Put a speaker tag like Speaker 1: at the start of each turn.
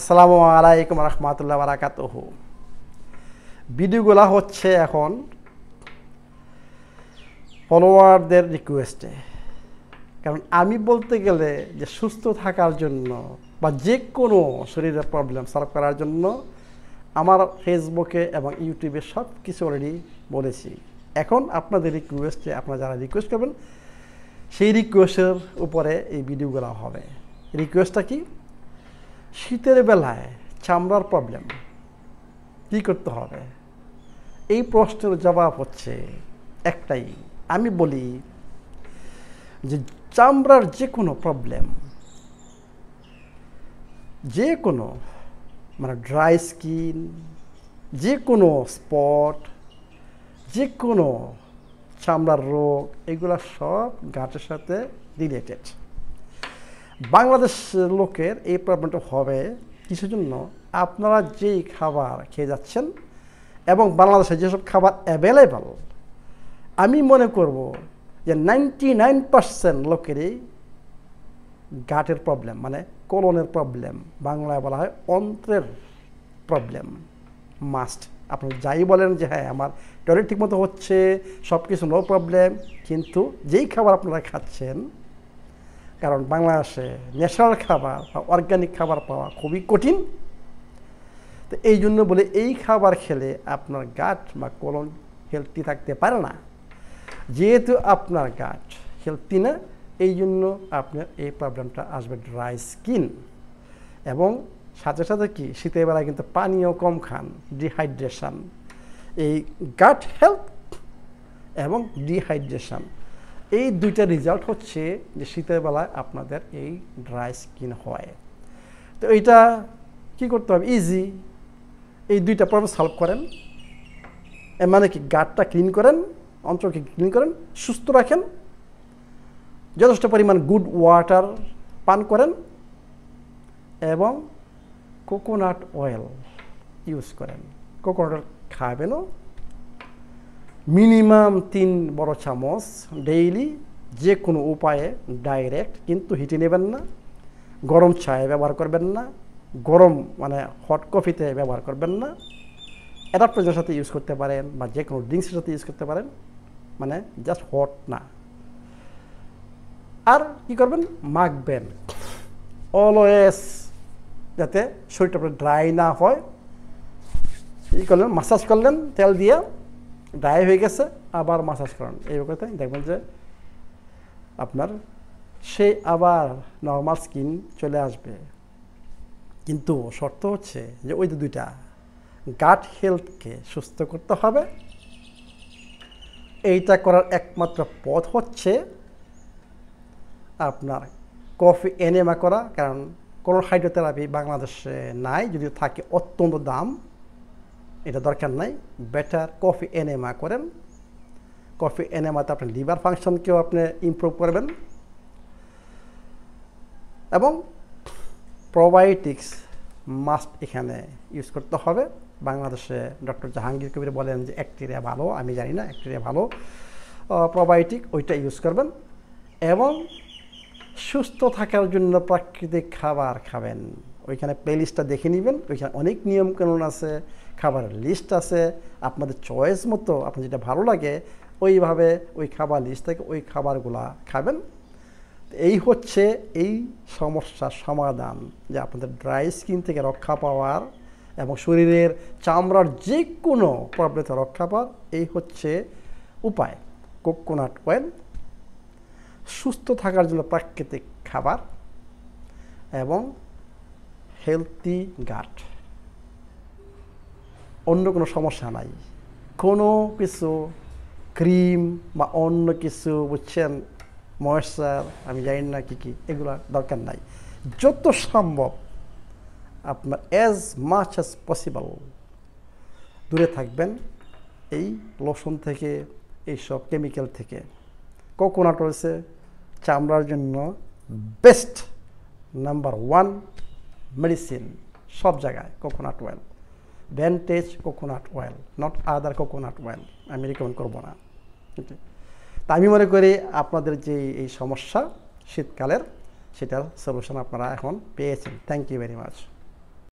Speaker 1: আসসালামু আলাইকুম রহমতুল্লাহ বারাকাতুহ। ভিডিওগুলা হচ্ছে এখন ফলোয়ারদের রিকোয়েস্টে কারণ আমি বলতে গেলে যে সুস্থ থাকার জন্য বা যে কোনো শরীরের প্রবলেম সলভ করার জন্য আমার ফেসবুকে এবং ইউটিউবে সব কিছু অলরেডি বলেছি। এখন আপনাদের রিকোয়েস্টে আপনারা যারা রিকোয়েস্ট করবেন, সেই রিকোয়েস্টের উপরে এই ভিডিওগুলো হবে। রিকোয়েস্টটা কি? শীতের বেলায় চামড়ার প্রবলেম কী করতে হবে? এই প্রশ্নের জবাব হচ্ছে একটাই। আমি বলি যে চামড়ার যে কোনো প্রবলেম যে কোনো মানে ড্রাই স্কিন যে কোনো স্পট যে কোনো চামড়ার রোগ, এগুলো সব গাছের সাথে রিলেটেড বাংলাদেশ লোকের এই প্রবলেমটা হবে কিছুর জন্য? আপনারা যেই খাবার খেয়ে যাচ্ছেন এবং বাংলাদেশে যেসব খাবার অ্যাভেলেবল আমি মনে করব যে নাইনটি নাইন পার্সেন্ট লোকেরই গাটের প্রবলেম মানে কলনের প্রবলেম বাংলায় বলা হয় অন্ত্রের প্রবলেম মাস্ট আপনি যাই বলেন যে হ্যাঁ আমার টয়লেট ঠিকমতো হচ্ছে সব কিছু নো প্রবলেম কিন্তু যেই খাবার আপনারা খাচ্ছেন কারণ বাংলাদেশে ন্যাচারাল খাবার বা অর্গ্যানিক খাবার পাওয়া খুবই কঠিন। তো এই জন্য বলে এই খাবার খেলে আপনার গাট বা কলন হেলথি থাকতে পারে না। যেহেতু আপনার গাট হেলথি না, এই জন্য আপনার এই প্রবলেমটা আসবে ড্রাই স্কিন এবং সাথে সাথে কি, শীতের বেলায় কিন্তু পানীয় কম খান ডিহাইড্রেশন এই গাট হেলথ এবং ডিহাইড্রেশন এই দুইটা রেজাল্ট হচ্ছে যে শীতের বেলায় আপনাদের এই ড্রাই স্কিন হয়। তো এইটা কি করতে হবে? ইজি এই দুইটা প্রবলেম সলভ করেন। মানে কি? গাটটা ক্লিন করেন অঞ্চলকে ক্লিন করেন, সুস্থ রাখেন। যথেষ্ট পরিমাণ গুড ওয়াটার পান করেন এবং কোকোনাট অয়েল ইউজ করেন। কোকোনাট খাবেনও মিনিমাম তিন বড় চামচ ডেইলি যে কোনো উপায়ে ডাইরেক্ট কিন্তু হিটে নেবেন না, গরম চায়ে ব্যবহার করবেন না, গরম মানে হট কফিতে ব্যবহার করবেন না অ্যাডাপ্টারের সাথে ইউজ করতে পারেন বা যে কোনো ড্রিঙ্কসের সাথে ইউজ করতে পারেন মানে জাস্ট হট না। আর কি করবেন? মাখবেন। অলওয়েজ যাতে শরীরটা ড্রাই না হয়। ই করলেন? মাসাজ করলেন, তেল দিয়ে ড্রাই হয়ে গেছে, আবার মাসাজ করেন। এইভাবে দেখবেন যে আপনার সে আবার নর্মাল স্কিন চলে আসবে। কিন্তু শর্ত হচ্ছে যে ওই যে দুইটা গাট হেলথকে সুস্থ করতে হবে। এইটা করার একমাত্র পথ হচ্ছে আপনার কফি এনেমা করা, কারণ কোনো হাইড্রোথেরাপি বাংলাদেশে নাই, যদিও থাকে অত্যন্ত দাম। এটা দরকার নাই। বেটার কফি এনেমা করেন। কফি এনেমাতে আপনার লিভার ফাংশনকেও আপনি ইমপ্রুভ করবেন। এবং প্রোবায়োটিক্স মাস্ট এখানে ইউজ করতে হবে। বাংলাদেশে ডক্টর জাহাঙ্গীর কবির বলেন যে অ্যাক্টেরিয়া ভালো, আমি জানি না অ্যাক্টেরিয়া ভালো। প্রোবায়োটিক ওইটা ইউজ করবেন এবং সুস্থ থাকার জন্য প্রাকৃতিক খাবার খাবেন। ওইখানে প্লেলিস্টটা দেখে নেবেন। ওইখানে অনেক নিয়মকানুন আছে, খাবারের লিস্ট আছে। আপনাদের চয়েস মতো আপনার যেটা ভালো লাগে, ওইভাবে ওই খাবার লিস্ট থেকে ওই খাবারগুলা খাবেন। এই হচ্ছে এই সমস্যার সমাধান যে আপনাদের ড্রাই স্কিন থেকে রক্ষা পাওয়ার এবং শরীরের চামড়ার যে কোনো প্রবলেম রক্ষা পাওয়ার, এই হচ্ছে উপায় কোকোনাট অয়েল সুস্থ থাকার জন্য প্রাকৃতিক খাবার এবং হেলথি গাট অন্য কোনো সমস্যা নাই। কোনো কিছু ক্রিম বা অন্য কিছু, বুঝছেন ময়েশ্চার আমি জানি না কী কী, এগুলো দরকার নাই। যত সম্ভব আপনার অ্যাজ মাচ অ্যাজ পসিবল দূরে থাকবেন। এই লোশন থেকে এইসব কেমিক্যাল থেকে। কোকোনাট রয়েছে চামড়ার জন্য বেস্ট নাম্বার ওয়ান মেডিসিন সব জায়গায় coconut oil vantage coconut oil not other coconut oil আমি রিকমেন্ড করব না তা আমি মনে করি আপনাদের যে এই সমস্যা শীতকালের, সেটার সলিউশন আপনারা এখন পেয়েছেন। Thank you very much